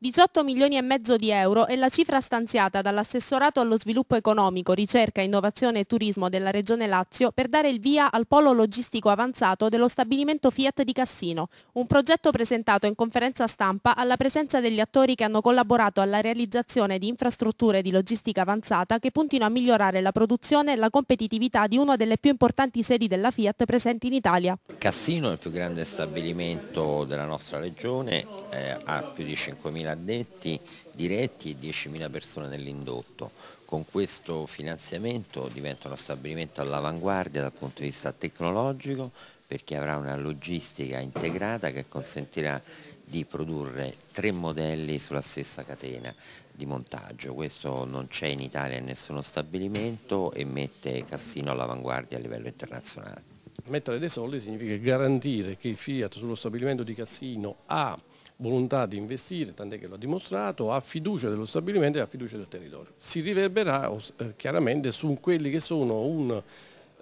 18 milioni e mezzo di euro è la cifra stanziata dall'assessorato allo sviluppo economico, ricerca, innovazione e turismo della Regione Lazio per dare il via al polo logistico avanzato dello stabilimento Fiat di Cassino, un progetto presentato in conferenza stampa alla presenza degli attori che hanno collaborato alla realizzazione di infrastrutture di logistica avanzata che puntino a migliorare la produzione e la competitività di una delle più importanti sedi della Fiat presenti in Italia. Cassino è il più grande stabilimento della nostra regione, eh, ha più di 5.000 addetti diretti e 10.000 persone nell'indotto. Con questo finanziamento diventa uno stabilimento all'avanguardia dal punto di vista tecnologico perché avrà una logistica integrata che consentirà di produrre tre modelli sulla stessa catena di montaggio. Questo non c'è in Italia in nessuno stabilimento e mette Cassino all'avanguardia a livello internazionale. Mettere dei soldi significa garantire che Fiat sullo stabilimento di Cassino ha volontà di investire, tant'è che lo ha dimostrato, ha fiducia dello stabilimento e ha fiducia del territorio. Si riverberà eh, chiaramente su quelli che sono un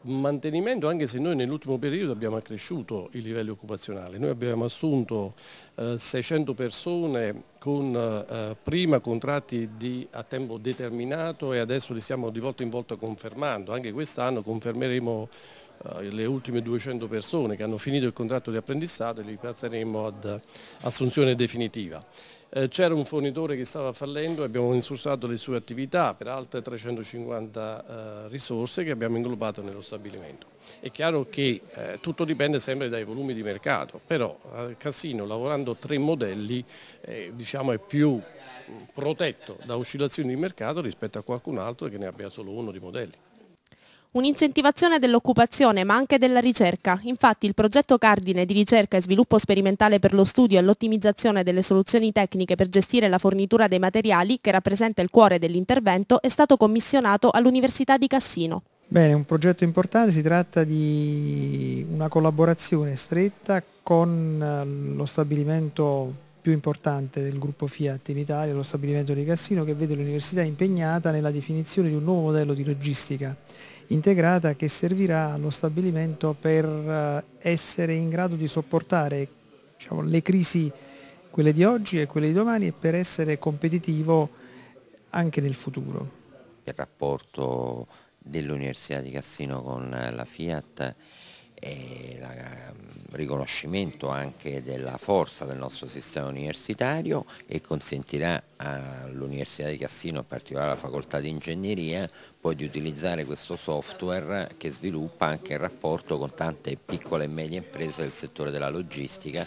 mantenimento, anche se noi nell'ultimo periodo abbiamo accresciuto i livelli occupazionali. Noi abbiamo assunto eh, 600 persone con eh, prima contratti di, a tempo determinato e adesso li stiamo di volta in volta confermando. Anche quest'anno confermeremo eh, le ultime 200 persone che hanno finito il contratto di apprendistato e li passeremo ad assunzione definitiva. Eh, c'era un fornitore che stava fallendo e abbiamo insultato le sue attività per altre 350 eh, risorse che abbiamo inglobato nello stabilimento. È chiaro che eh, tutto dipende sempre dai volumi di mercato, però Cassino lavorando tre modelli eh, diciamo è più protetto da oscillazioni di mercato rispetto a qualcun altro che ne abbia solo uno di modelli. Un'incentivazione dell'occupazione ma anche della ricerca. Infatti il progetto cardine di ricerca e sviluppo sperimentale per lo studio e l'ottimizzazione delle soluzioni tecniche per gestire la fornitura dei materiali, che rappresenta il cuore dell'intervento, è stato commissionato all'Università di Cassino. Bene, un progetto importante, si tratta di una collaborazione stretta con eh, lo stabilimento più importante del gruppo Fiat in Italia, lo stabilimento di Cassino, che vede l'università impegnata nella definizione di un nuovo modello di logistica integrata che servirà allo stabilimento per eh, essere in grado di sopportare diciamo, le crisi, quelle di oggi e quelle di domani e per essere competitivo anche nel futuro. Il rapporto dell'Università di Cassino con la Fiat e il riconoscimento anche della forza del nostro sistema universitario e consentirà all'Università di Cassino, in particolare alla facoltà di ingegneria, poi di utilizzare questo software che sviluppa anche in rapporto con tante piccole e medie imprese del settore della logistica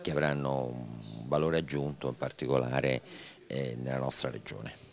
che avranno un valore aggiunto in particolare eh, nella nostra regione.